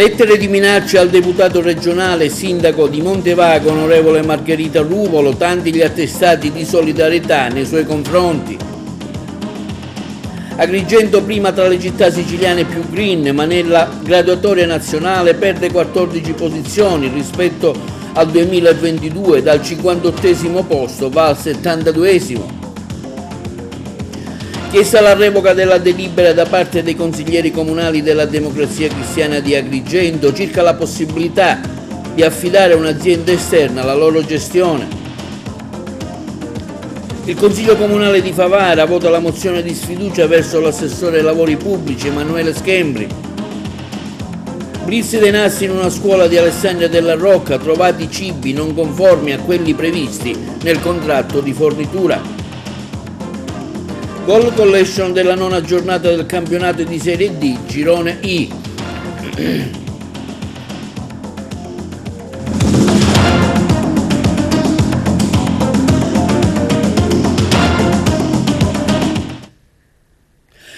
Lettere di minaccia al deputato regionale sindaco di Montevago, onorevole Margherita Ruvolo, tanti gli attestati di solidarietà nei suoi confronti. Agrigento prima tra le città siciliane più green, ma nella graduatoria nazionale perde 14 posizioni rispetto al 2022, dal 58 posto va al 72 Chiesta la revoca della delibera da parte dei consiglieri comunali della Democrazia Cristiana di Agrigento circa la possibilità di affidare un'azienda esterna alla loro gestione. Il Consiglio Comunale di Favara vota la mozione di sfiducia verso l'assessore ai lavori pubblici Emanuele Schembri. Blitz dei Nassi in una scuola di Alessandria della Rocca, trovati cibi non conformi a quelli previsti nel contratto di fornitura. Goal collection della nona giornata del campionato di Serie D, girone I.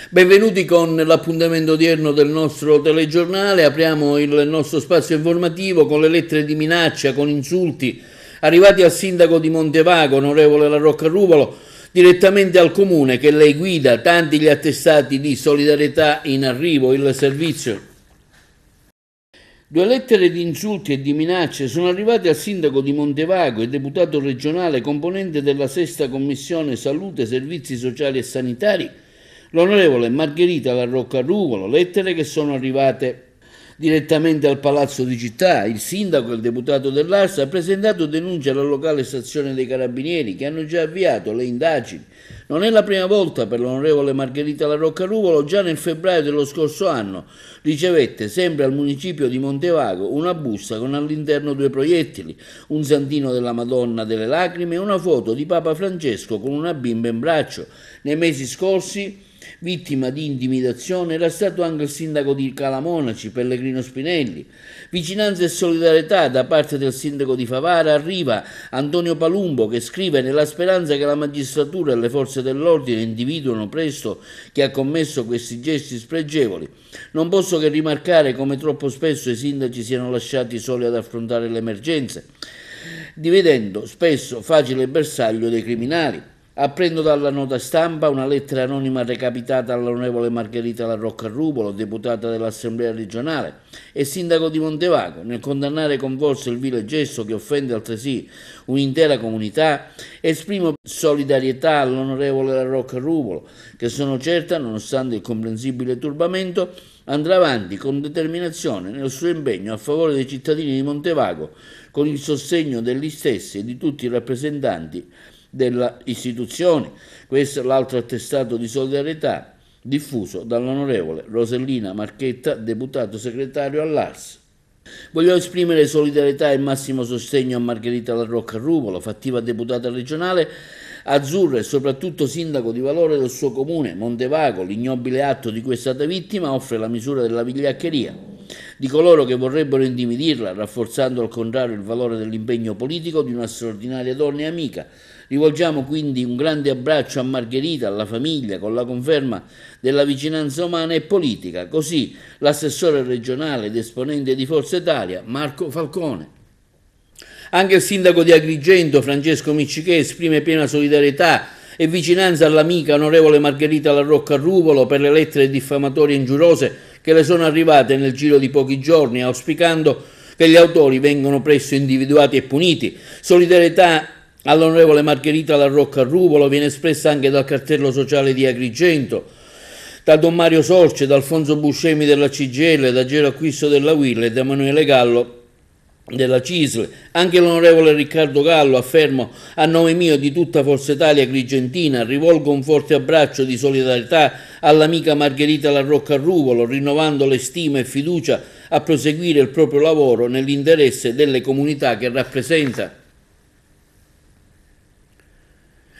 Benvenuti con l'appuntamento odierno del nostro telegiornale. Apriamo il nostro spazio informativo con le lettere di minaccia, con insulti arrivati al sindaco di Montevago, onorevole La Rocca Ruvolo, direttamente al comune che lei guida, tanti gli attestati di solidarietà in arrivo, il servizio. Due lettere di insulti e di minacce sono arrivate al sindaco di Montevago e deputato regionale componente della sesta commissione salute, servizi sociali e sanitari, l'onorevole Margherita Larrocca Ruvolo, lettere che sono arrivate direttamente al Palazzo di Città. Il sindaco e il deputato dell'Ars ha presentato denuncia alla locale stazione dei Carabinieri che hanno già avviato le indagini. Non è la prima volta per l'onorevole Margherita La Rocca Ruvolo, già nel febbraio dello scorso anno ricevette sempre al municipio di Montevago una busta con all'interno due proiettili, un santino della Madonna delle Lacrime e una foto di Papa Francesco con una bimba in braccio. Nei mesi scorsi Vittima di intimidazione era stato anche il sindaco di Calamonaci, Pellegrino Spinelli. Vicinanza e solidarietà da parte del sindaco di Favara arriva Antonio Palumbo che scrive nella speranza che la magistratura e le forze dell'ordine individuino presto chi ha commesso questi gesti spregevoli. Non posso che rimarcare come troppo spesso i sindaci siano lasciati soli ad affrontare le emergenze, dividendo spesso facile bersaglio dei criminali. Apprendo dalla nota stampa una lettera anonima recapitata all'onorevole Margherita La Rocca Rubolo, deputata dell'Assemblea regionale e sindaco di Montevago, nel condannare con forza il vile gesto che offende altresì un'intera comunità, esprimo solidarietà all'onorevole La Rocca Rubolo, che sono certa, nonostante il comprensibile turbamento, andrà avanti con determinazione nel suo impegno a favore dei cittadini di Montevago, con il sostegno degli stessi e di tutti i rappresentanti dell'istituzione. Questo è l'altro attestato di solidarietà diffuso dall'onorevole Rosellina Marchetta, deputato segretario all'ARS. Voglio esprimere solidarietà e massimo sostegno a Margherita La Rocca Ruvolo, fattiva deputata regionale, azzurra e soprattutto sindaco di valore del suo comune, Montevago. L'ignobile atto di cui è stata vittima offre la misura della vigliaccheria di coloro che vorrebbero intimidirla, rafforzando al contrario il valore dell'impegno politico di una straordinaria donna e amica, Rivolgiamo quindi un grande abbraccio a Margherita, alla famiglia, con la conferma della vicinanza umana e politica. Così l'assessore regionale ed esponente di Forza Italia, Marco Falcone. Anche il sindaco di Agrigento, Francesco Miccichè, esprime piena solidarietà e vicinanza all'amica onorevole Margherita Larrocca Ruvolo per le lettere diffamatorie e ingiuriose che le sono arrivate nel giro di pochi giorni, auspicando che gli autori vengano presto individuati e puniti. Solidarietà All'onorevole Margherita La Rocca Ruvolo viene espressa anche dal cartello sociale di Agrigento, da Don Mario Sorce, da Alfonso Buscemi della CGL, da Gero Acquisto della Will e da Emanuele Gallo della CISL. Anche l'onorevole Riccardo Gallo affermo a nome mio di tutta Forza Italia Agrigentina rivolgo un forte abbraccio di solidarietà all'amica Margherita La Rocca Ruvolo, rinnovando le stime e fiducia a proseguire il proprio lavoro nell'interesse delle comunità che rappresenta.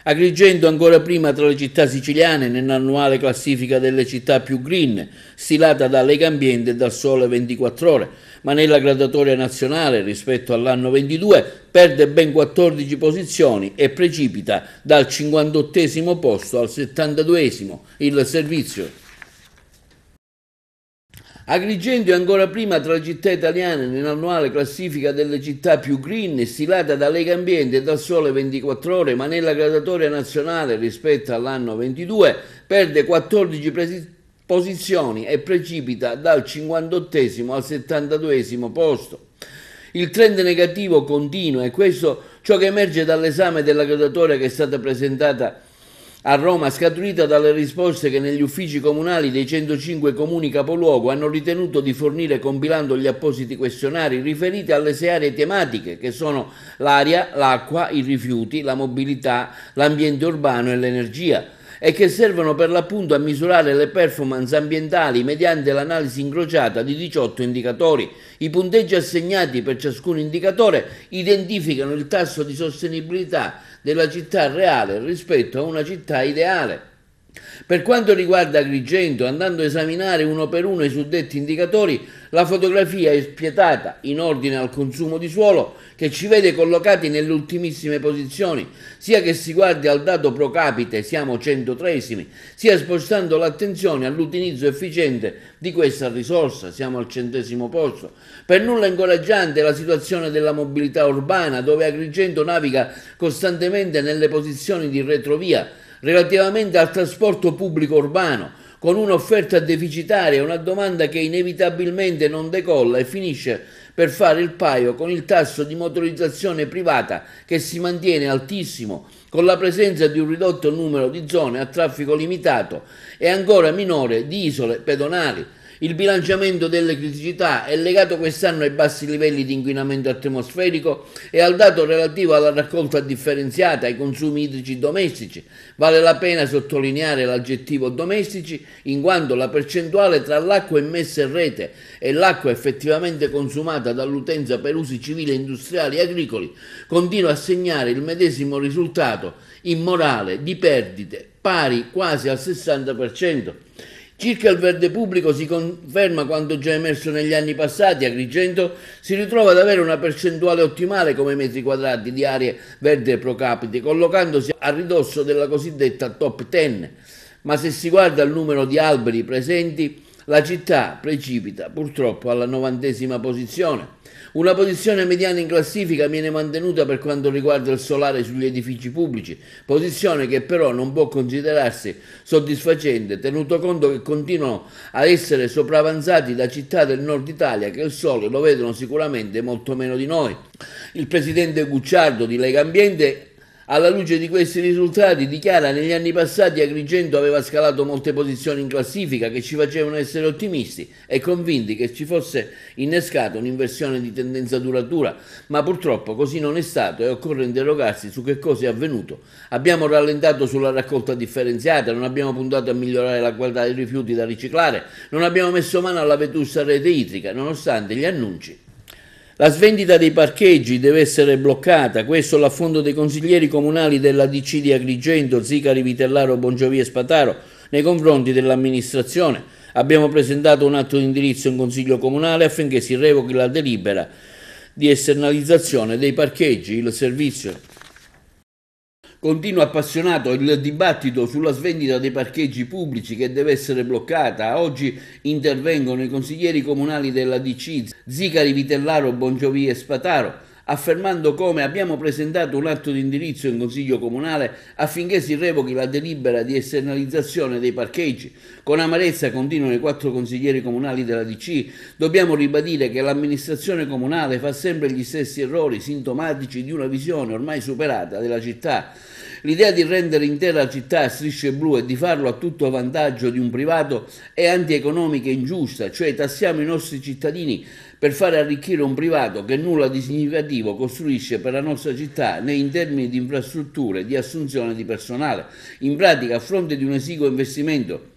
Agrigento ancora prima tra le città siciliane nell'annuale classifica delle città più green, stilata da Lega Ambiente e dal Sole 24 Ore, ma nella graduatoria nazionale rispetto all'anno 22 perde ben 14 posizioni e precipita dal 58 posto al 72 il servizio. Agrigento è ancora prima tra le città italiane nell'annuale classifica delle città più green stilata da Lega Ambiente e dal Sole 24 Ore, ma nella gradatoria nazionale rispetto all'anno 22 perde 14 posizioni e precipita dal 58 al 72 posto. Il trend negativo continua e questo ciò che emerge dall'esame della gradatoria che è stata presentata a Roma scaturita dalle risposte che negli uffici comunali dei 105 comuni capoluogo hanno ritenuto di fornire compilando gli appositi questionari riferiti alle sei aree tematiche che sono l'aria, l'acqua, i rifiuti, la mobilità, l'ambiente urbano e l'energia e che servono per l'appunto a misurare le performance ambientali mediante l'analisi incrociata di 18 indicatori. I punteggi assegnati per ciascun indicatore identificano il tasso di sostenibilità della città reale rispetto a una città ideale. Per quanto riguarda Agrigento, andando a esaminare uno per uno i suddetti indicatori, la fotografia è spietata in ordine al consumo di suolo che ci vede collocati nelle ultimissime posizioni, sia che si guardi al dato pro capite, siamo 103 sia spostando l'attenzione all'utilizzo efficiente di questa risorsa, siamo al centesimo posto. Per nulla incoraggiante la situazione della mobilità urbana, dove Agrigento naviga costantemente nelle posizioni di retrovia relativamente al trasporto pubblico urbano, con un'offerta deficitaria e una domanda che inevitabilmente non decolla e finisce per fare il paio con il tasso di motorizzazione privata che si mantiene altissimo, con la presenza di un ridotto numero di zone a traffico limitato e ancora minore di isole pedonali. Il bilanciamento delle criticità è legato quest'anno ai bassi livelli di inquinamento atmosferico e al dato relativo alla raccolta differenziata ai consumi idrici domestici. Vale la pena sottolineare l'aggettivo domestici in quanto la percentuale tra l'acqua immessa in rete e l'acqua effettivamente consumata dall'utenza per usi civili, industriali e agricoli continua a segnare il medesimo risultato immorale di perdite pari quasi al 60%. Circa il verde pubblico si conferma quanto già emerso negli anni passati, Agrigento si ritrova ad avere una percentuale ottimale come metri quadrati di aree verde pro capite, collocandosi a ridosso della cosiddetta top 10. Ma se si guarda il numero di alberi presenti, la città precipita purtroppo alla novantesima posizione. Una posizione mediana in classifica viene mantenuta per quanto riguarda il solare sugli edifici pubblici, posizione che però non può considerarsi soddisfacente, tenuto conto che continuano a essere sopravanzati da città del nord Italia che il sole lo vedono sicuramente molto meno di noi. Il presidente Gucciardo di Lega Ambiente alla luce di questi risultati dichiara negli anni passati Agrigento aveva scalato molte posizioni in classifica che ci facevano essere ottimisti e convinti che ci fosse innescata un'inversione di tendenza duratura, ma purtroppo così non è stato e occorre interrogarsi su che cosa è avvenuto. Abbiamo rallentato sulla raccolta differenziata, non abbiamo puntato a migliorare la qualità dei rifiuti da riciclare, non abbiamo messo mano alla vetusta rete idrica, nonostante gli annunci la svendita dei parcheggi deve essere bloccata, questo l'affondo dei consiglieri comunali della DC di Agrigento, Zicari, Vitellaro, Bongiovia e Spataro nei confronti dell'amministrazione. Abbiamo presentato un atto di indirizzo in Consiglio Comunale affinché si revochi la delibera di esternalizzazione dei parcheggi. Il servizio Continua appassionato il dibattito sulla svendita dei parcheggi pubblici che deve essere bloccata. Oggi intervengono i consiglieri comunali della DC, Zicari, Vitellaro, Bongiovi e Spataro, affermando come abbiamo presentato un atto di indirizzo in Consiglio Comunale affinché si revochi la delibera di esternalizzazione dei parcheggi. Con amarezza continuano i quattro consiglieri comunali della DC. Dobbiamo ribadire che l'amministrazione comunale fa sempre gli stessi errori sintomatici di una visione ormai superata della città L'idea di rendere intera la città a strisce blu e di farlo a tutto vantaggio di un privato è antieconomica e ingiusta, cioè tassiamo i nostri cittadini per fare arricchire un privato che nulla di significativo costruisce per la nostra città né in termini di infrastrutture, di assunzione di personale. In pratica, a fronte di un esiguo investimento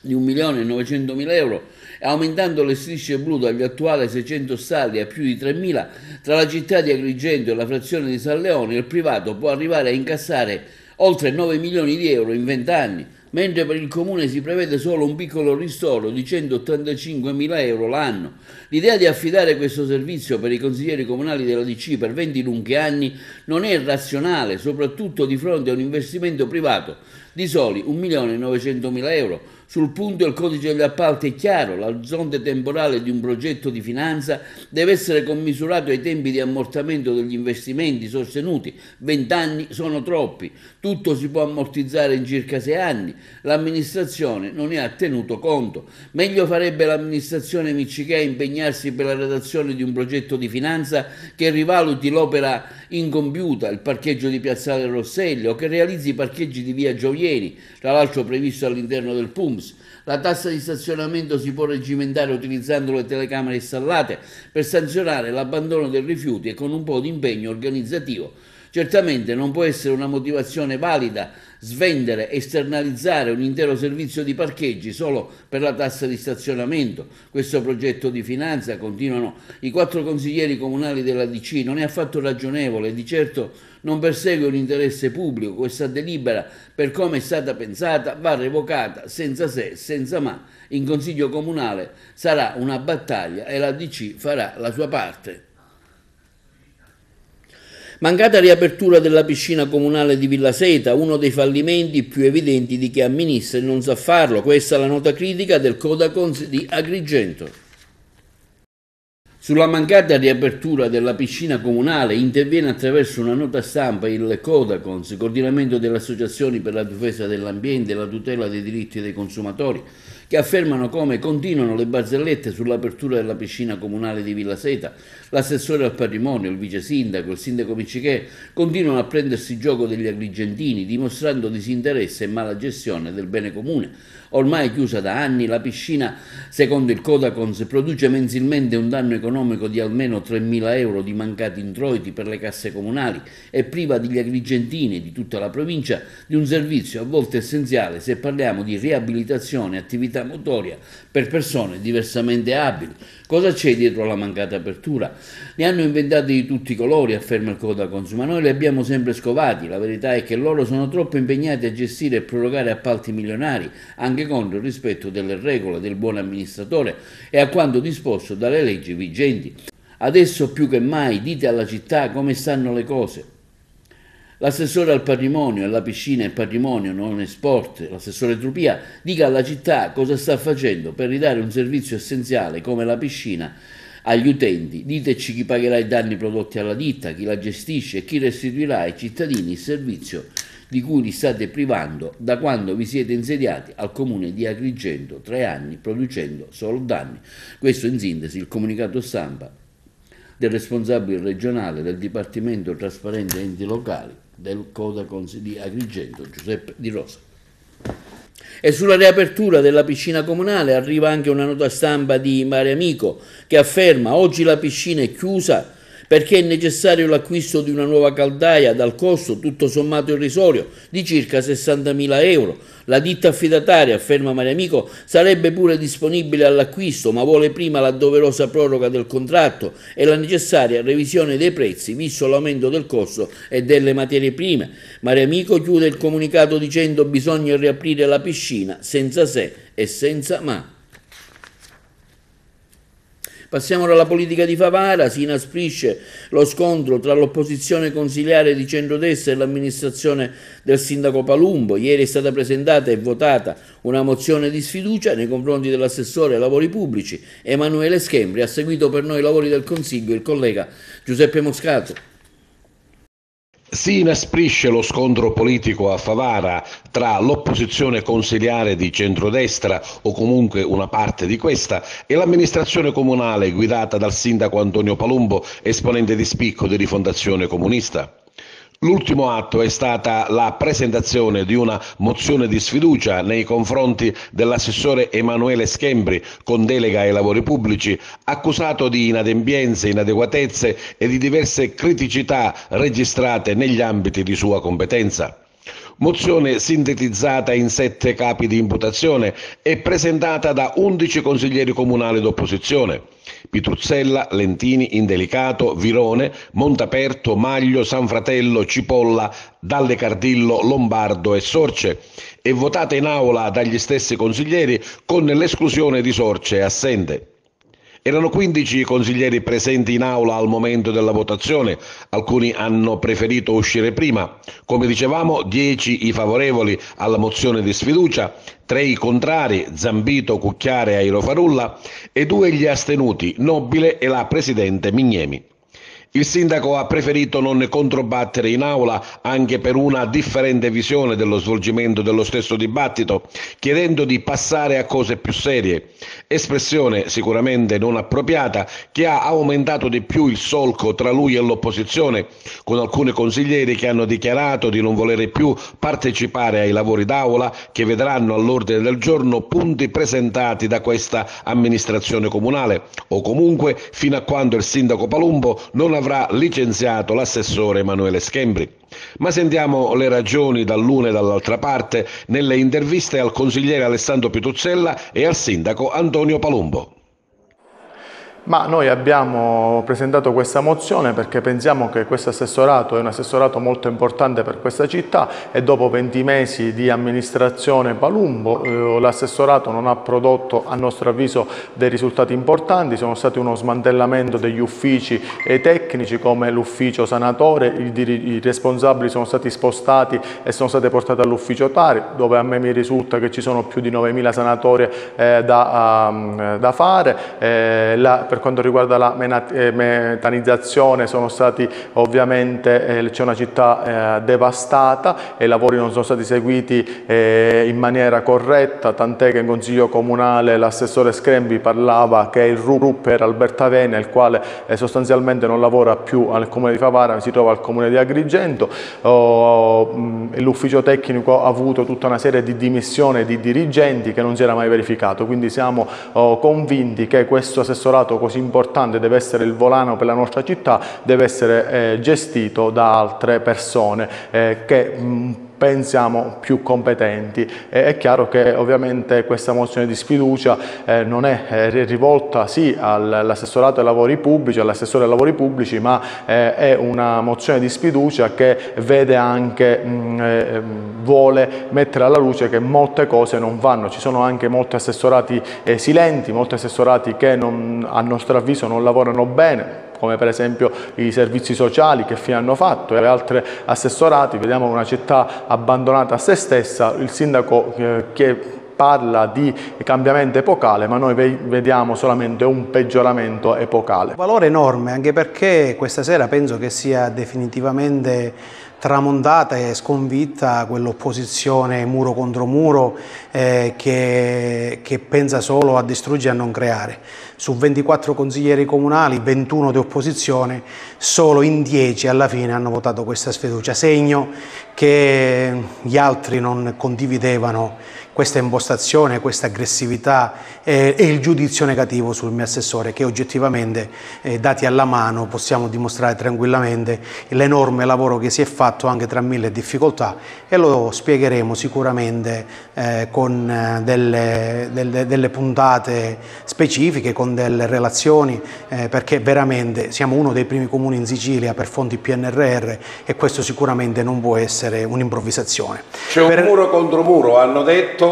di 1.900.000 euro aumentando le strisce blu dagli attuali 600 stalli a più di 3.000 tra la città di Agrigento e la frazione di San Leone il privato può arrivare a incassare oltre 9 milioni di euro in 20 anni mentre per il comune si prevede solo un piccolo ristoro di 185 mila euro l'anno. L'idea di affidare questo servizio per i consiglieri comunali della DC per 20 lunghi anni non è razionale, soprattutto di fronte a un investimento privato di soli 1.900.000 euro Sul punto il codice degli appalti è chiaro, l'orizzonte temporale di un progetto di finanza deve essere commisurato ai tempi di ammortamento degli investimenti sostenuti. Vent'anni sono troppi, tutto si può ammortizzare in circa sei anni, l'amministrazione non ne ha tenuto conto. Meglio farebbe l'amministrazione Miccichè impegnarsi per la redazione di un progetto di finanza che rivaluti l'opera incompiuta, il parcheggio di Piazzale Rosselli o che realizzi i parcheggi di via Gioieri, tra l'altro previsto all'interno del PUMS. La tassa di stazionamento si può regimentare utilizzando le telecamere installate per sanzionare l'abbandono dei rifiuti e con un po' di impegno organizzativo. Certamente non può essere una motivazione valida svendere, esternalizzare un intero servizio di parcheggi solo per la tassa di stazionamento. Questo progetto di finanza, continuano i quattro consiglieri comunali della DC, non è affatto ragionevole e di certo non persegue un interesse pubblico. Questa delibera, per come è stata pensata, va revocata senza se, senza ma. In Consiglio Comunale sarà una battaglia e la DC farà la sua parte. Mancata riapertura della piscina comunale di Villa Seta, uno dei fallimenti più evidenti di chi amministra e non sa farlo. Questa è la nota critica del Codacons di Agrigento. Sulla mancata riapertura della piscina comunale interviene attraverso una nota stampa il Codacons, coordinamento delle associazioni per la difesa dell'ambiente e la tutela dei diritti dei consumatori, che affermano come continuano le barzellette sull'apertura della piscina comunale di Villa Seta. L'assessore al patrimonio, il vice sindaco, il sindaco Miccichè continuano a prendersi gioco degli agrigentini, dimostrando disinteresse e mala gestione del bene comune. Ormai chiusa da anni, la piscina, secondo il Codacons, produce mensilmente un danno economico di almeno 3.000 euro di mancati introiti per le casse comunali e priva degli agrigentini e di tutta la provincia di un servizio a volte essenziale se parliamo di riabilitazione e attività motoria per persone diversamente abili. Cosa c'è dietro alla mancata apertura? Ne hanno inventati di tutti i colori, afferma il Codacons, ma noi li abbiamo sempre scovati. La verità è che loro sono troppo impegnati a gestire e prorogare appalti milionari, anche contro il rispetto delle regole del buon amministratore e a quanto disposto dalle leggi vigenti. Adesso più che mai dite alla città come stanno le cose. L'assessore al patrimonio, alla piscina e patrimonio, non è sport, l'assessore Trupia, dica alla città cosa sta facendo per ridare un servizio essenziale come la piscina agli utenti. Diteci chi pagherà i danni prodotti alla ditta, chi la gestisce e chi restituirà ai cittadini il servizio di cui li state privando da quando vi siete insediati al comune di Agrigento, tre anni producendo solo danni. Questo in sintesi il comunicato stampa del responsabile regionale del Dipartimento Trasparente Enti Locali del Codacons di Agrigento, Giuseppe Di Rosa. E sulla riapertura della piscina comunale arriva anche una nota stampa di Mare Amico che afferma oggi la piscina è chiusa perché è necessario l'acquisto di una nuova caldaia dal costo tutto sommato irrisorio di circa 60.000 euro. La ditta affidataria, afferma Maria Amico, sarebbe pure disponibile all'acquisto, ma vuole prima la doverosa proroga del contratto e la necessaria revisione dei prezzi, visto l'aumento del costo e delle materie prime. Maria Amico chiude il comunicato dicendo bisogna riaprire la piscina senza se e senza ma. Passiamo alla politica di Favara, si inasprisce lo scontro tra l'opposizione consiliare di centrodestra e l'amministrazione del sindaco Palumbo. Ieri è stata presentata e votata una mozione di sfiducia nei confronti dell'assessore ai lavori pubblici Emanuele Schembri. Ha seguito per noi i lavori del Consiglio il collega Giuseppe Moscato. Si inasprisce lo scontro politico a Favara tra l'opposizione consiliare di centrodestra o comunque una parte di questa e l'amministrazione comunale guidata dal sindaco Antonio Palumbo, esponente di spicco di rifondazione comunista. L'ultimo atto è stata la presentazione di una mozione di sfiducia nei confronti dell'assessore Emanuele Schembri con delega ai lavori pubblici, accusato di inadempienze, inadeguatezze e di diverse criticità registrate negli ambiti di sua competenza. Mozione sintetizzata in sette capi di imputazione e presentata da undici consiglieri comunali d'opposizione. Pitruzzella, Lentini, Indelicato, Virone, Montaperto, Maglio, San Fratello, Cipolla, Dalle Cardillo, Lombardo e Sorce e votata in aula dagli stessi consiglieri con l'esclusione di Sorce assente. Erano 15 i consiglieri presenti in aula al momento della votazione, alcuni hanno preferito uscire prima. Come dicevamo, 10 i favorevoli alla mozione di sfiducia, 3 i contrari, Zambito, Cucchiare e Airofarulla, e 2 gli astenuti, Nobile e la presidente Mignemi. Il sindaco ha preferito non controbattere in aula anche per una differente visione dello svolgimento dello stesso dibattito, chiedendo di passare a cose più serie, espressione sicuramente non appropriata che ha aumentato di più il solco tra lui e l'opposizione, con alcuni consiglieri che hanno dichiarato di non volere più partecipare ai lavori d'aula che vedranno all'ordine del giorno punti presentati da questa amministrazione comunale o comunque fino a quando il sindaco Palumbo non avrà licenziato l'assessore Emanuele Schembri. Ma sentiamo le ragioni dall'una e dall'altra parte nelle interviste al consigliere Alessandro Pituzzella e al sindaco Antonio Palumbo. Ma noi abbiamo presentato questa mozione perché pensiamo che questo assessorato è un assessorato molto importante per questa città e dopo 20 mesi di amministrazione Palumbo eh, l'assessorato non ha prodotto a nostro avviso dei risultati importanti, sono stati uno smantellamento degli uffici tecnici come l'ufficio sanatore, i, responsabili sono stati spostati e sono state portate all'ufficio Tari dove a me mi risulta che ci sono più di 9.000 sanatorie eh, da, um, da, fare. Eh, la, per quanto riguarda la eh, metanizzazione eh, c'è una città eh, devastata e i lavori non sono stati seguiti in maniera corretta, tant'è che in Consiglio Comunale l'assessore Scrembi parlava che il RUP era Alberta Vena, il quale sostanzialmente non lavora più al Comune di Favara, ma si trova al Comune di Agrigento. L'ufficio tecnico ha avuto tutta una serie di dimissioni di dirigenti che non si era mai verificato, quindi siamo convinti che questo assessorato così importante deve essere il volano per la nostra città, deve essere eh, gestito da altre persone eh, che mh, mm, pensiamo più competenti. E è chiaro che ovviamente questa mozione di sfiducia eh, non è eh, rivolta sì all'assessorato ai lavori pubblici, all'assessore ai lavori pubblici, ma eh, è una mozione di sfiducia che vede anche, mh, mm, eh, vuole mettere alla luce che molte cose non vanno. Ci sono anche molti assessorati eh, silenti, molti assessorati che non, a nostro avviso non lavorano bene, come per esempio i servizi sociali che fine hanno fatto e altri assessorati, vediamo una città abbandonata a se stessa, il sindaco eh, che parla di cambiamento epocale, ma noi vediamo solamente un peggioramento epocale. Valore enorme, anche perché questa sera penso che sia definitivamente tramontata e sconfitta quell'opposizione muro contro muro eh, che, che, pensa solo a distruggere e a non creare. Su 24 consiglieri comunali, 21 di opposizione, solo in 10 alla fine hanno votato questa sfiducia, segno che gli altri non condividevano questa impostazione, questa aggressività eh, e il giudizio negativo sul mio assessore che oggettivamente, eh, dati alla mano, possiamo dimostrare tranquillamente l'enorme lavoro che si è fatto anche tra mille difficoltà e lo spiegheremo sicuramente eh, con eh, delle, delle, delle, puntate specifiche, con delle relazioni, eh, perché veramente siamo uno dei primi comuni in Sicilia per fondi PNRR e questo sicuramente non può essere un'improvvisazione. C'è un per... muro contro muro, hanno detto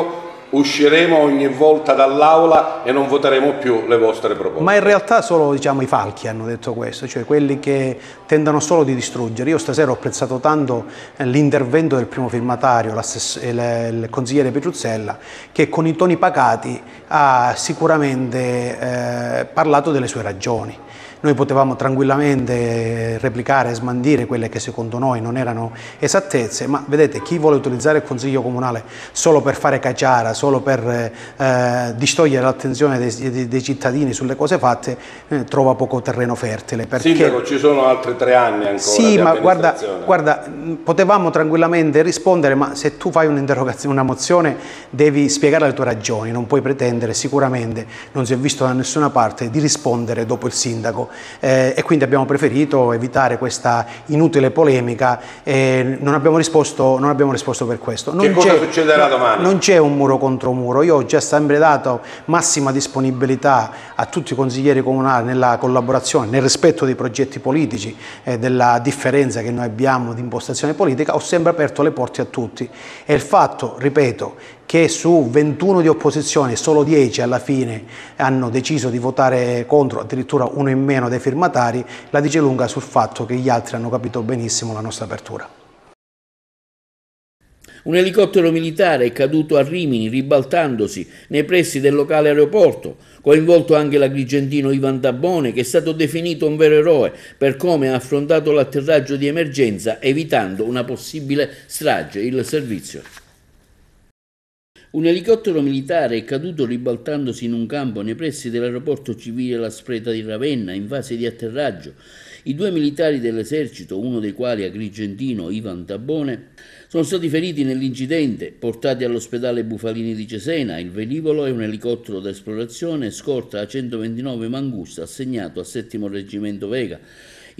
usciremo ogni volta dall'aula e non voteremo più le vostre proposte. Ma in realtà solo diciamo, i falchi hanno detto questo, cioè quelli che tendono solo di distruggere. Io stasera ho apprezzato tanto eh, l'intervento del primo firmatario, il, il, consigliere Petruzzella, che con i toni pacati ha sicuramente eh, parlato delle sue ragioni. Noi potevamo tranquillamente replicare e smandire quelle che secondo noi non erano esattezze, ma vedete chi vuole utilizzare il Consiglio Comunale solo per fare cacciara, solo per eh, distogliere l'attenzione dei, dei, dei, cittadini sulle cose fatte, eh, trova poco terreno fertile. Perché... Sindaco, ci sono altri tre anni ancora Sì, ma guarda, guarda, potevamo tranquillamente rispondere, ma se tu fai un'interrogazione, una mozione, devi spiegare le tue ragioni, non puoi pretendere sicuramente, non si è visto da nessuna parte, di rispondere dopo il sindaco eh, e quindi abbiamo preferito evitare questa inutile polemica e non abbiamo risposto, non abbiamo risposto per questo. Non che cosa succederà domani? Non c'è un muro contro muro, io ho già sempre dato massima disponibilità a tutti i consiglieri comunali nella collaborazione, nel rispetto dei progetti politici e della differenza che noi abbiamo di impostazione politica, ho sempre aperto le porte a tutti e il fatto, ripeto, che su 21 di opposizione solo 10 alla fine hanno deciso di votare contro, addirittura uno in meno dei firmatari, la dice lunga sul fatto che gli altri hanno capito benissimo la nostra apertura. Un elicottero militare è caduto a Rimini ribaltandosi nei pressi del locale aeroporto, coinvolto anche l'agrigentino Ivan Tabbone che è stato definito un vero eroe per come ha affrontato l'atterraggio di emergenza evitando una possibile strage, il servizio. Un elicottero militare è caduto ribaltandosi in un campo nei pressi dell'aeroporto civile La Spreta di Ravenna in fase di atterraggio. I due militari dell'esercito, uno dei quali agrigentino Ivan Tabbone, sono stati feriti nell'incidente, portati all'ospedale Bufalini di Cesena. Il velivolo è un elicottero d'esplorazione scorta a 129 Mangusta assegnato al settimo reggimento Vega.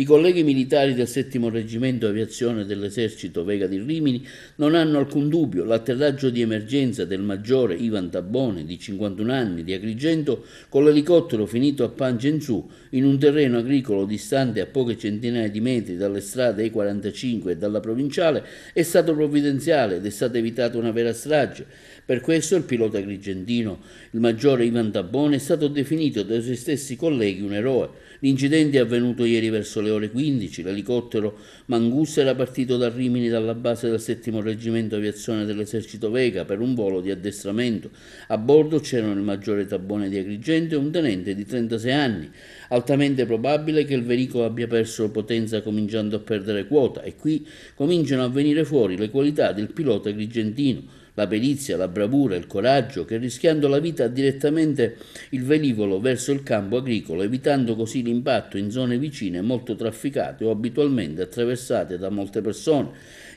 I colleghi militari del settimo reggimento aviazione dell'esercito Vega di Rimini non hanno alcun dubbio l'atterraggio di emergenza del maggiore Ivan Tabbone di 51 anni di Agrigento con l'elicottero finito a pancia in su in un terreno agricolo distante a poche centinaia di metri dalle strade E45 e dalla provinciale è stato provvidenziale ed è stata evitata una vera strage. Per questo il pilota agrigentino, il maggiore Ivan Tabbone, è stato definito dai suoi stessi colleghi un eroe. L'incidente è avvenuto ieri verso le ore 15. L'elicottero Mangusta era partito da Rimini dalla base del settimo reggimento aviazione dell'esercito Vega per un volo di addestramento. A bordo c'erano il maggiore Tabbone di Agrigento e un tenente di 36 anni. Altamente probabile che il veicolo abbia perso potenza cominciando a perdere quota e qui cominciano a venire fuori le qualità del pilota agrigentino la perizia, la bravura, il coraggio, che rischiando la vita direttamente il velivolo verso il campo agricolo, evitando così l'impatto in zone vicine molto trafficate o abitualmente attraversate da molte persone.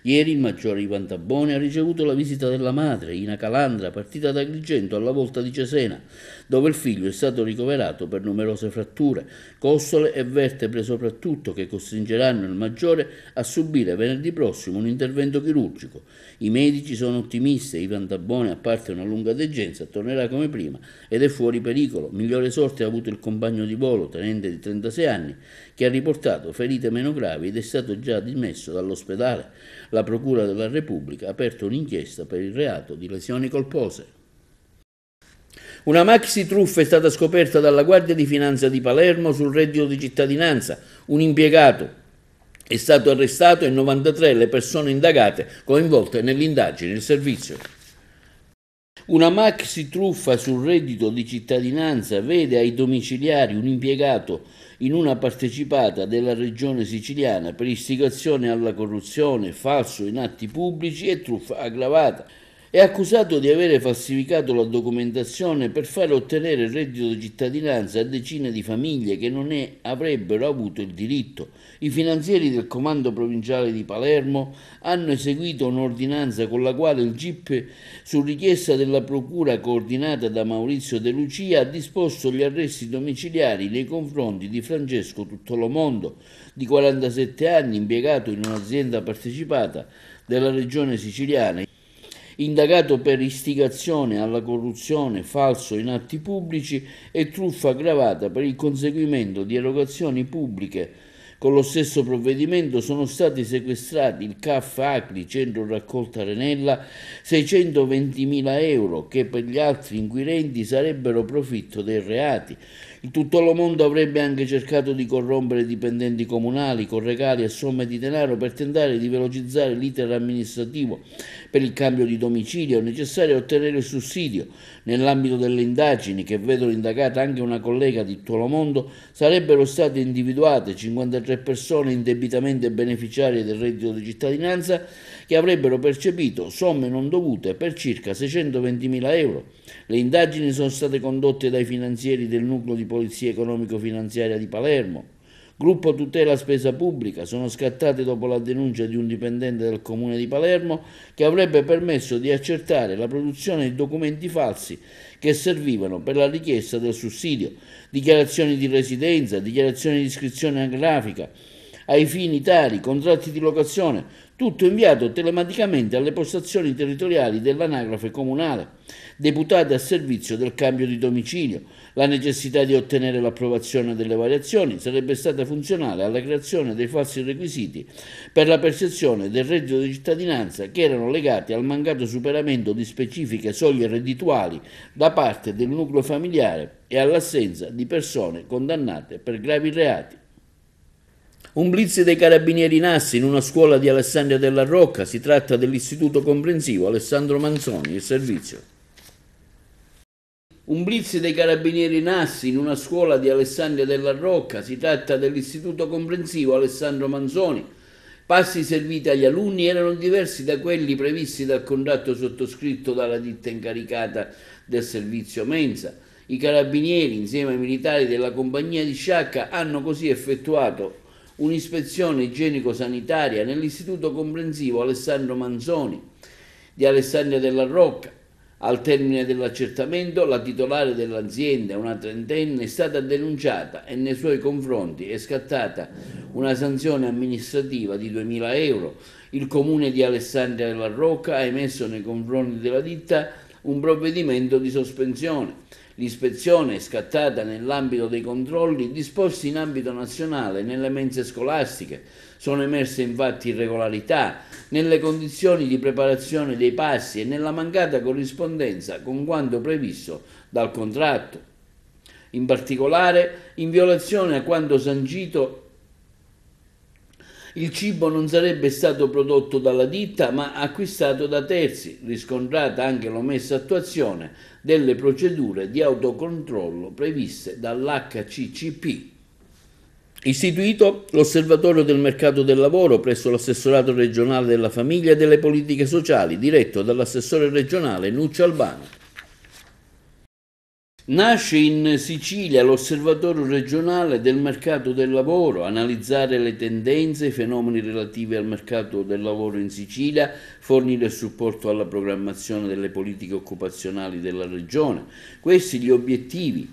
Ieri il maggiore Ivan Tabbone ha ricevuto la visita della madre, Ina Calandra, partita da Agrigento alla volta di Cesena, dove il figlio è stato ricoverato per numerose fratture, costole e vertebre soprattutto, che costringeranno il maggiore a subire venerdì prossimo un intervento chirurgico. I medici sono ottimisti e Ivan Tabbone, a parte una lunga degenza, tornerà come prima ed è fuori pericolo. Migliore sorte ha avuto il compagno di volo, tenente di 36 anni, che ha riportato ferite meno gravi ed è stato già dimesso dall'ospedale. La Procura della Repubblica ha aperto un'inchiesta per il reato di lesioni colpose. Una maxi truffa è stata scoperta dalla Guardia di Finanza di Palermo sul reddito di cittadinanza. Un impiegato è stato arrestato e 93 le persone indagate coinvolte nell'indagine del servizio. Una maxi truffa sul reddito di cittadinanza vede ai domiciliari un impiegato in una partecipata della regione siciliana per istigazione alla corruzione, falso in atti pubblici e truffa aggravata. È accusato di avere falsificato la documentazione per fare ottenere il reddito di cittadinanza a decine di famiglie che non ne avrebbero avuto il diritto. I finanzieri del comando provinciale di Palermo hanno eseguito un'ordinanza con la quale il GIP, su richiesta della procura coordinata da Maurizio De Lucia, ha disposto gli arresti domiciliari nei confronti di Francesco Tuttolomondo, di 47 anni, impiegato in un'azienda partecipata della regione siciliana indagato per istigazione alla corruzione, falso in atti pubblici e truffa aggravata per il conseguimento di erogazioni pubbliche. Con lo stesso provvedimento sono stati sequestrati il CAF Acri, centro raccolta Renella, 620.000 euro che per gli altri inquirenti sarebbero profitto dei reati. Il tutto lo mondo avrebbe anche cercato di corrompere dipendenti comunali con regali e somme di denaro per tentare di velocizzare l'iter amministrativo per il cambio di domicilio necessario ottenere il sussidio. Nell'ambito delle indagini, che vedono indagata anche una collega di Tolomondo, sarebbero state individuate 53 persone indebitamente beneficiarie del reddito di cittadinanza che avrebbero percepito somme non dovute per circa 620.000 euro. Le indagini sono state condotte dai finanzieri del nucleo di polizia economico-finanziaria di Palermo. Gruppo Tutela Spesa Pubblica sono scattate dopo la denuncia di un dipendente del comune di Palermo che avrebbe permesso di accertare la produzione di documenti falsi che servivano per la richiesta del sussidio, dichiarazioni di residenza, dichiarazioni di iscrizione anagrafica, ai fini tari, contratti di locazione, tutto inviato telematicamente alle postazioni territoriali dell'anagrafe comunale, deputate a servizio del cambio di domicilio. La necessità di ottenere l'approvazione delle variazioni sarebbe stata funzionale alla creazione dei falsi requisiti per la percezione del reddito di cittadinanza che erano legati al mancato superamento di specifiche soglie reddituali da parte del nucleo familiare e all'assenza di persone condannate per gravi reati. Un blitz dei carabinieri Nassi in una scuola di Alessandria della Rocca, si tratta dell'Istituto Comprensivo Alessandro Manzoni, il servizio. Un blitz dei carabinieri Nassi in una scuola di Alessandria della Rocca, si tratta dell'Istituto Comprensivo Alessandro Manzoni. Passi serviti agli alunni erano diversi da quelli previsti dal contratto sottoscritto dalla ditta incaricata del servizio mensa. I carabinieri, insieme ai militari della compagnia di Sciacca, hanno così effettuato un'ispezione igienico-sanitaria nell'Istituto Comprensivo Alessandro Manzoni di Alessandria della Rocca. Al termine dell'accertamento, la titolare dell'azienda, una trentenne, è stata denunciata e nei suoi confronti è scattata una sanzione amministrativa di 2.000 euro. Il comune di Alessandria della Rocca ha emesso nei confronti della ditta un provvedimento di sospensione. L'ispezione è scattata nell'ambito dei controlli disposti in ambito nazionale nelle mense scolastiche. Sono emerse infatti irregolarità nelle condizioni di preparazione dei passi e nella mancata corrispondenza con quanto previsto dal contratto. In particolare, in violazione a quanto sancito il cibo non sarebbe stato prodotto dalla ditta ma acquistato da terzi, riscontrata anche l'omessa attuazione delle procedure di autocontrollo previste dall'HCCP. Istituito l'Osservatorio del mercato del lavoro presso l'assessorato regionale della famiglia e delle politiche sociali, diretto dall'assessore regionale Nuccio Albano. Nasce in Sicilia l'Osservatorio regionale del mercato del lavoro, analizzare le tendenze e i fenomeni relativi al mercato del lavoro in Sicilia, fornire supporto alla programmazione delle politiche occupazionali della regione. Questi gli obiettivi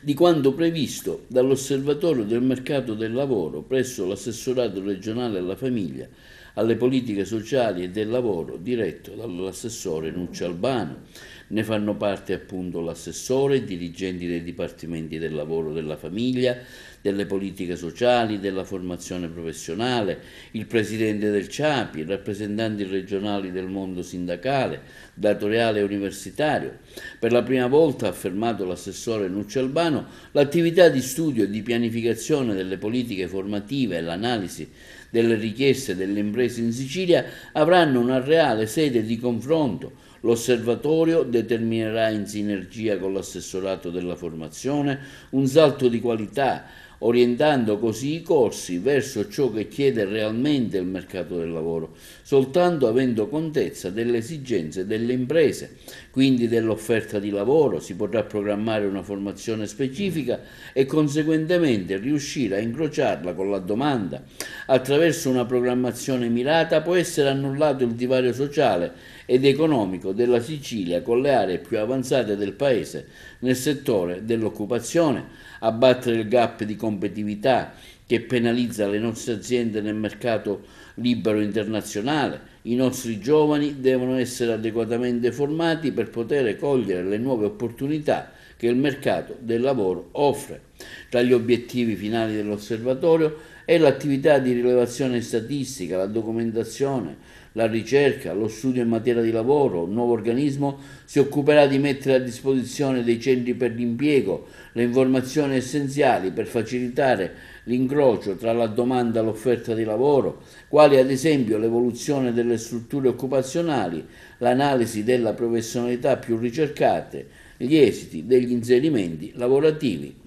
di quanto previsto dall'Osservatorio del mercato del lavoro presso l'assessorato regionale alla famiglia alle politiche sociali e del lavoro diretto dall'assessore Nuccio Albano. Ne fanno parte appunto l'assessore, i dirigenti dei dipartimenti del lavoro della famiglia, delle politiche sociali, della formazione professionale, il presidente del CIAPI, i rappresentanti regionali del mondo sindacale, datoriale e universitario. Per la prima volta, ha affermato l'assessore Nuccio Albano, l'attività di studio e di pianificazione delle politiche formative e l'analisi delle richieste delle imprese in Sicilia avranno una reale sede di confronto L'osservatorio determinerà in sinergia con l'assessorato della formazione un salto di qualità, orientando così i corsi verso ciò che chiede realmente il mercato del lavoro, soltanto avendo contezza delle esigenze delle imprese, quindi dell'offerta di lavoro, si potrà programmare una formazione specifica e conseguentemente riuscire a incrociarla con la domanda. Attraverso una programmazione mirata può essere annullato il divario sociale ed economico della Sicilia con le aree più avanzate del Paese nel settore dell'occupazione, abbattere il gap di competitività che penalizza le nostre aziende nel mercato libero internazionale. I nostri giovani devono essere adeguatamente formati per poter cogliere le nuove opportunità che il mercato del lavoro offre. Tra gli obiettivi finali dell'osservatorio è l'attività di rilevazione statistica, la documentazione, la ricerca, lo studio in materia di lavoro, un nuovo organismo si occuperà di mettere a disposizione dei centri per l'impiego le informazioni essenziali per facilitare l'incrocio tra la domanda e l'offerta di lavoro, quali ad esempio l'evoluzione delle strutture occupazionali, l'analisi della professionalità più ricercate, gli esiti degli inserimenti lavorativi.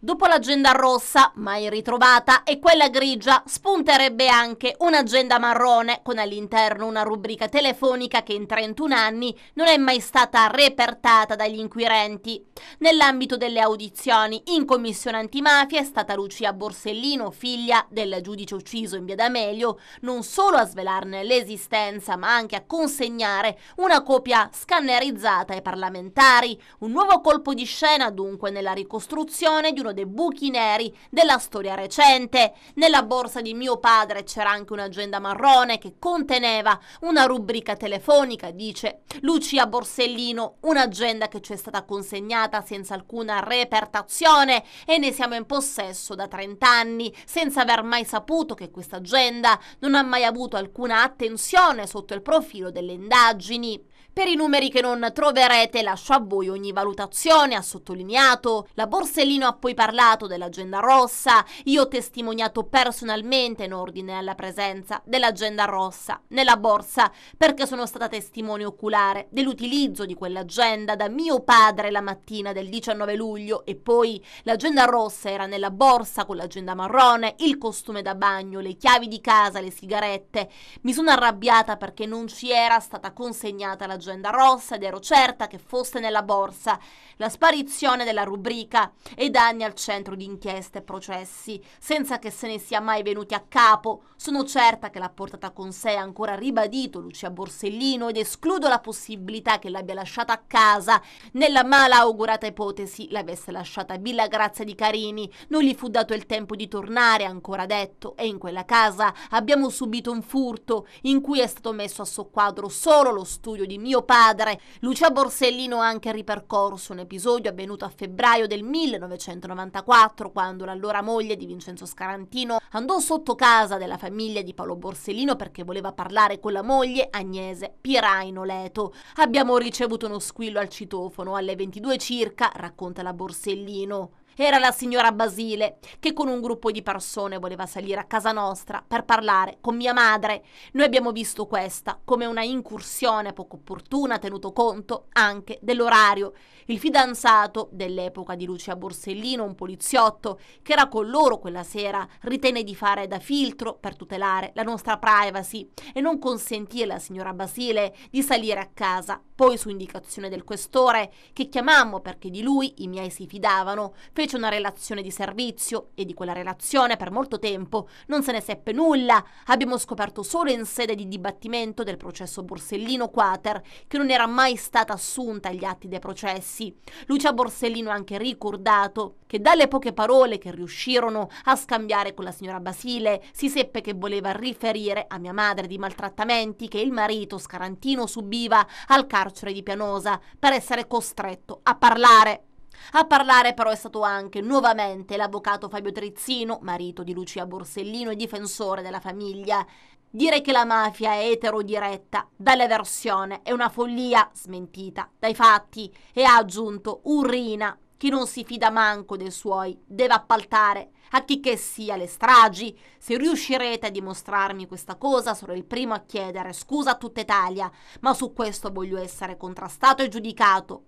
Dopo l'agenda rossa, mai ritrovata, e quella grigia, spunterebbe anche un'agenda marrone con all'interno una rubrica telefonica che in 31 anni non è mai stata repertata dagli inquirenti. Nell'ambito delle audizioni in commissione antimafia è stata Lucia Borsellino, figlia del giudice ucciso in via D'Amelio, non solo a svelarne l'esistenza ma anche a consegnare una copia scannerizzata ai parlamentari. Un nuovo colpo di scena dunque nella ricostruzione di uno uno dei buchi neri della storia recente. Nella borsa di mio padre c'era anche un'agenda marrone che conteneva una rubrica telefonica, dice Lucia Borsellino, un'agenda che ci è stata consegnata senza alcuna repertazione e ne siamo in possesso da 30 anni, senza aver mai saputo che questa agenda non ha mai avuto alcuna attenzione sotto il profilo delle indagini. Per i numeri che non troverete lascio a voi ogni valutazione, ha sottolineato. La Borsellino ha poi parlato dell'agenda rossa, io ho testimoniato personalmente in ordine alla presenza dell'agenda rossa nella borsa perché sono stata testimone oculare dell'utilizzo di quell'agenda da mio padre la mattina del 19 luglio e poi l'agenda rossa era nella borsa con l'agenda marrone, il costume da bagno, le chiavi di casa, le sigarette. Mi sono arrabbiata perché non ci era stata consegnata l'agenda agenda rossa ed ero certa che fosse nella borsa. La sparizione della rubrica e danni al centro di inchieste e processi, senza che se ne sia mai venuti a capo. Sono certa che l'ha portata con sé, ancora ribadito Lucia Borsellino, ed escludo la possibilità che l'abbia lasciata a casa. Nella mala augurata ipotesi l'avesse lasciata a Villa Grazia di Carini. Non gli fu dato il tempo di tornare, ancora detto, e in quella casa abbiamo subito un furto in cui è stato messo a soqquadro solo lo studio di mio padre. Lucia Borsellino ha anche ripercorso un episodio avvenuto a febbraio del 1994, quando l'allora moglie di Vincenzo Scarantino andò sotto casa della famiglia di Paolo Borsellino perché voleva parlare con la moglie Agnese Piraino Leto. Abbiamo ricevuto uno squillo al citofono alle 22 circa, racconta la Borsellino. Era la signora Basile che con un gruppo di persone voleva salire a casa nostra per parlare con mia madre. Noi abbiamo visto questa come una incursione poco opportuna, tenuto conto anche dell'orario. Il fidanzato dell'epoca di Lucia Borsellino, un poliziotto che era con loro quella sera, ritenne di fare da filtro per tutelare la nostra privacy e non consentì alla signora Basile di salire a casa. Poi, su indicazione del questore, che chiamammo perché di lui i miei si fidavano, fece una relazione di servizio e di quella relazione per molto tempo non se ne seppe nulla. Abbiamo scoperto solo in sede di dibattimento del processo Borsellino Quater che non era mai stata assunta agli atti dei processi. Lucia Borsellino ha anche ricordato che dalle poche parole che riuscirono a scambiare con la signora Basile si seppe che voleva riferire a mia madre di maltrattamenti che il marito Scarantino subiva al carcere di Pianosa per essere costretto a parlare. A parlare però è stato anche nuovamente l'avvocato Fabio Trizzino, marito di Lucia Borsellino e difensore della famiglia. Dire che la mafia è eterodiretta dall'eversione è una follia smentita dai fatti e ha aggiunto urrina chi non si fida manco dei suoi deve appaltare a chi che sia le stragi. Se riuscirete a dimostrarmi questa cosa, sarò il primo a chiedere scusa a tutta Italia, ma su questo voglio essere contrastato e giudicato.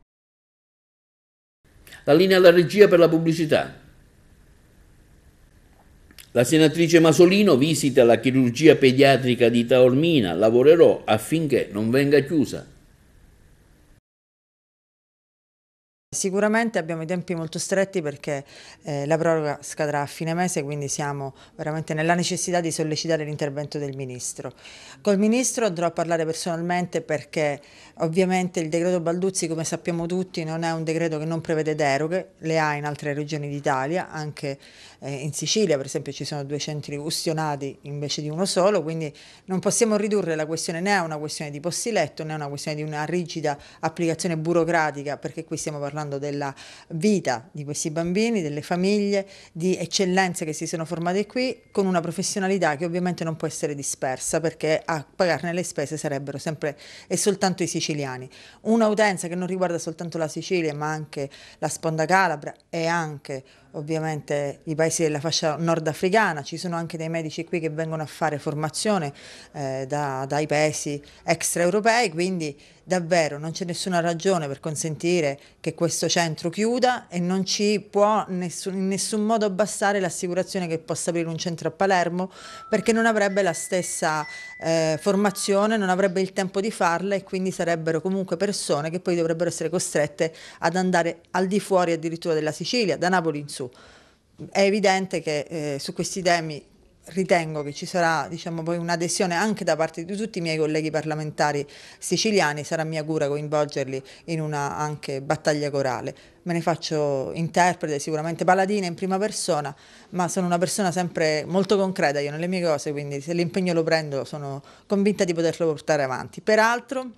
La linea alla regia per la pubblicità. La senatrice Masolino visita la chirurgia pediatrica di Taormina. Lavorerò affinché non venga chiusa. Sicuramente abbiamo i tempi molto stretti perché eh, la proroga scadrà a fine mese, quindi siamo veramente nella necessità di sollecitare l'intervento del Ministro. Col Ministro andrò a parlare personalmente perché ovviamente il decreto Balduzzi, come sappiamo tutti, non è un decreto che non prevede deroghe, le ha in altre regioni d'Italia, anche eh, in Sicilia per esempio ci sono due centri ustionati invece di uno solo, quindi non possiamo ridurre la questione né a una questione di posti letto né a una questione di una rigida applicazione burocratica, perché qui stiamo parlando parlando della vita di questi bambini, delle famiglie, di eccellenze che si sono formate qui, con una professionalità che ovviamente non può essere dispersa perché a pagarne le spese sarebbero sempre e soltanto i siciliani. Un'utenza che non riguarda soltanto la Sicilia ma anche la sponda calabra e anche ovviamente i paesi della fascia nordafricana, ci sono anche dei medici qui che vengono a fare formazione eh, da, dai paesi extraeuropei, quindi davvero non c'è nessuna ragione per consentire che questo centro chiuda e non ci può nessun, in nessun modo bastare l'assicurazione che possa aprire un centro a Palermo perché non avrebbe la stessa eh, formazione, non avrebbe il tempo di farla e quindi sarebbero comunque persone che poi dovrebbero essere costrette ad andare al di fuori addirittura della Sicilia, da Napoli in su. È evidente che eh, su questi temi ritengo che ci sarà diciamo, poi un'adesione anche da parte di tutti i miei colleghi parlamentari siciliani, sarà mia cura coinvolgerli in una anche battaglia corale. Me ne faccio interprete, sicuramente paladina in prima persona, ma sono una persona sempre molto concreta io nelle mie cose, quindi se l'impegno lo prendo sono convinta di poterlo portare avanti. Peraltro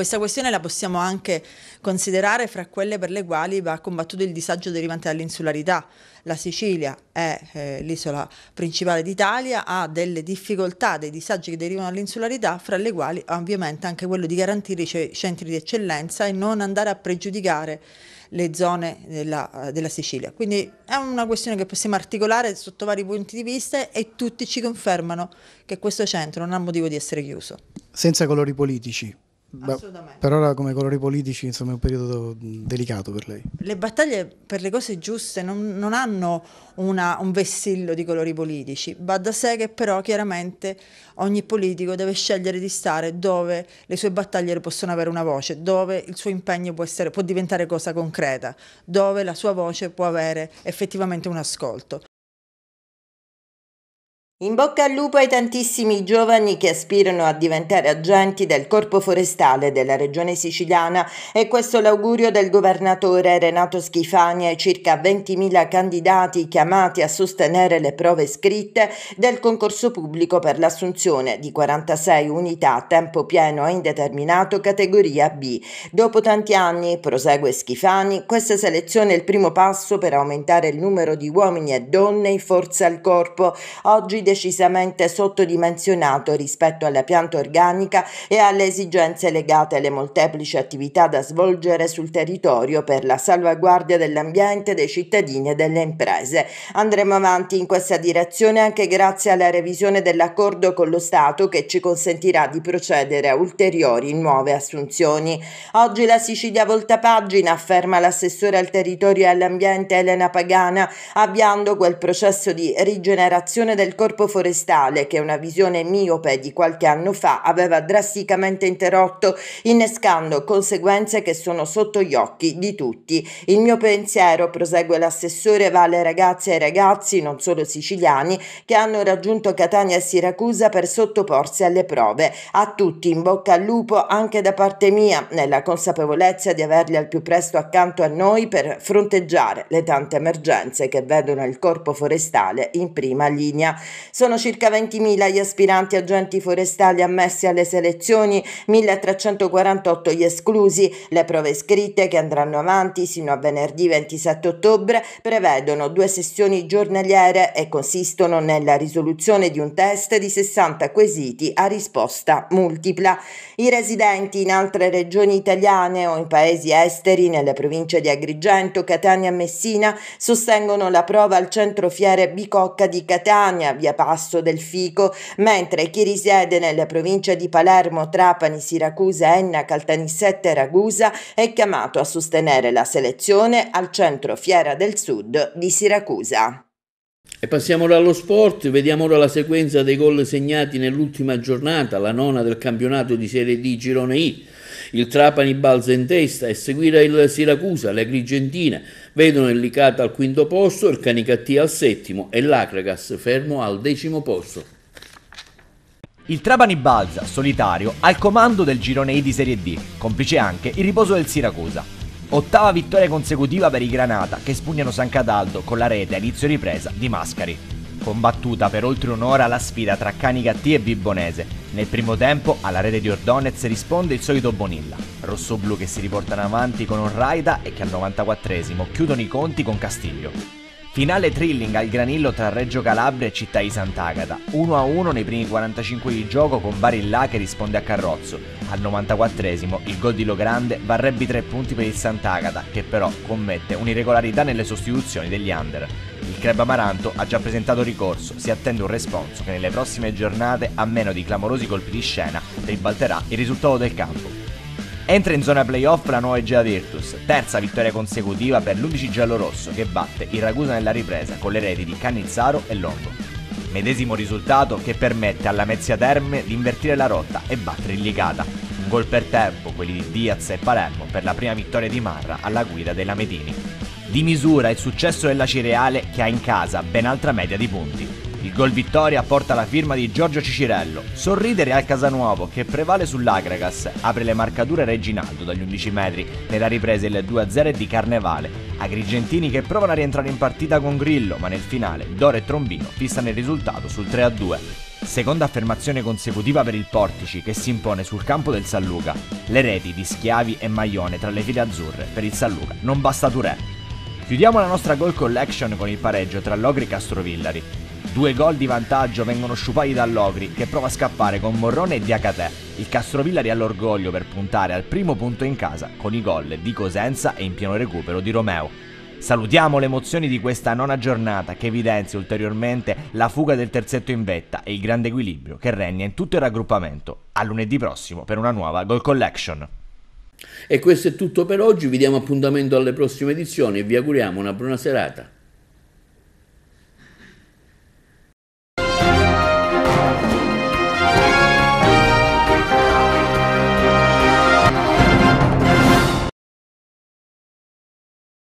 questa questione la possiamo anche considerare fra quelle per le quali va combattuto il disagio derivante dall'insularità. La Sicilia è eh, l'isola principale d'Italia, ha delle difficoltà, dei disagi che derivano dall'insularità, fra le quali ovviamente anche quello di garantire i centri di eccellenza e non andare a pregiudicare le zone della, della, Sicilia. Quindi è una questione che possiamo articolare sotto vari punti di vista e tutti ci confermano che questo centro non ha motivo di essere chiuso. Senza colori politici, Assolutamente. Per ora come colori politici insomma, è un periodo delicato per lei. Le battaglie per le cose giuste non, non hanno una, un vessillo di colori politici, va da sé che però chiaramente ogni politico deve scegliere di stare dove le sue battaglie possono avere una voce, dove il suo impegno può, essere, può diventare cosa concreta, dove la sua voce può avere effettivamente un ascolto. In bocca al lupo ai tantissimi giovani che aspirano a diventare agenti del corpo forestale della regione siciliana e questo l'augurio del governatore Renato Schifani ai circa 20.000 candidati chiamati a sostenere le prove scritte del concorso pubblico per l'assunzione di 46 unità a tempo pieno e indeterminato categoria B. Dopo tanti anni, prosegue Schifani, questa selezione è il primo passo per aumentare il numero di uomini e donne in forza al corpo. Oggi decisamente sottodimensionato rispetto alla pianta organica e alle esigenze legate alle molteplici attività da svolgere sul territorio per la salvaguardia dell'ambiente, dei cittadini e delle imprese. Andremo avanti in questa direzione anche grazie alla revisione dell'accordo con lo Stato che ci consentirà di procedere a ulteriori nuove assunzioni. Oggi la Sicilia volta pagina, afferma l'assessore al territorio e all'ambiente Elena Pagana, avviando quel processo di rigenerazione del corpo corpo forestale che una visione miope di qualche anno fa aveva drasticamente interrotto, innescando conseguenze che sono sotto gli occhi di tutti. Il mio pensiero, prosegue l'assessore, va alle ragazze e ai ragazzi, non solo siciliani, che hanno raggiunto Catania e Siracusa per sottoporsi alle prove. A tutti in bocca al lupo anche da parte mia, nella consapevolezza di averli al più presto accanto a noi per fronteggiare le tante emergenze che vedono il corpo forestale in prima linea. Sono circa 20.000 gli aspiranti agenti forestali ammessi alle selezioni, 1.348 gli esclusi. Le prove scritte che andranno avanti sino a venerdì 27 ottobre prevedono due sessioni giornaliere e consistono nella risoluzione di un test di 60 quesiti a risposta multipla. I residenti in altre regioni italiane o in paesi esteri, nelle province di Agrigento, Catania e Messina, sostengono la prova al centro fiere Bicocca di Catania, via Passo del Fico, mentre chi risiede nelle province di Palermo, Trapani, Siracusa, Enna, Caltanissetta e Ragusa è chiamato a sostenere la selezione al centro Fiera del Sud di Siracusa. E passiamo ora allo sport, vediamo ora la sequenza dei gol segnati nell'ultima giornata, la nona del campionato di Serie D Girone I. Il Trapani balza in testa e seguire il Siracusa, le Agrigentine vedono il Licata al quinto posto, il Canicattì al settimo e l'Acragas fermo al decimo posto. Il Trapani balza, solitario, al comando del girone I di Serie D, complice anche il riposo del Siracusa. Ottava vittoria consecutiva per i Granata che spugnano San Cataldo con la rete a inizio ripresa di Mascari. Combattuta per oltre un'ora la sfida tra Canicattì e Vibonese. Nel primo tempo alla rete di Ordonez risponde il solito Bonilla. Rosso-blu che si riportano avanti con Orraida e che al 94esimo chiudono i conti con Castiglio. Finale thrilling al granillo tra Reggio Calabria e Città di Sant'Agata, 1-1 nei primi 45 di gioco con Barilla che risponde a Carrozzo. Al 94esimo il gol di Logrande varrebbe i tre punti per il Sant'Agata che però commette un'irregolarità nelle sostituzioni degli under. Club Amaranto ha già presentato ricorso, si attende un responso che nelle prossime giornate, a meno di clamorosi colpi di scena, ribalterà il risultato del campo. Entra in zona playoff la nuova Egea Virtus, terza vittoria consecutiva per l'11 giallorosso che batte il Ragusa nella ripresa con le reti di Cannizzaro e Longo. Medesimo risultato che permette alla Mezzia Terme di invertire la rotta e battere il Ligata. Un gol per tempo, quelli di Diaz e Palermo, per la prima vittoria di Marra alla guida della Medini. Di misura il successo della Cireale che ha in casa ben altra media di punti. Il gol vittoria porta la firma di Giorgio Cicirello. Sorride Real Casanuovo che prevale sull'Agragas, apre le marcature Reginaldo dagli 11 metri. Nella ripresa il 2-0 di Carnevale. Agrigentini che provano a rientrare in partita con Grillo, ma nel finale Doro e Trombino fissano il risultato sul 3-2. Seconda affermazione consecutiva per il Portici che si impone sul campo del San Luca. Le reti di Schiavi e Maglione tra le file azzurre per il San Luca. Non basta Touré. Chiudiamo la nostra goal collection con il pareggio tra Logri e Castrovillari. Due gol di vantaggio vengono sciupati dall'Ogri che prova a scappare con Morrone e Diacatè. Il Castrovillari ha l'orgoglio per puntare al primo punto in casa con i gol di Cosenza e in pieno recupero di Romeo. Salutiamo le emozioni di questa nona giornata che evidenzia ulteriormente la fuga del terzetto in vetta e il grande equilibrio che regna in tutto il raggruppamento. A lunedì prossimo per una nuova Goal Collection. E questo è tutto per oggi, vi diamo appuntamento alle prossime edizioni e vi auguriamo una buona serata.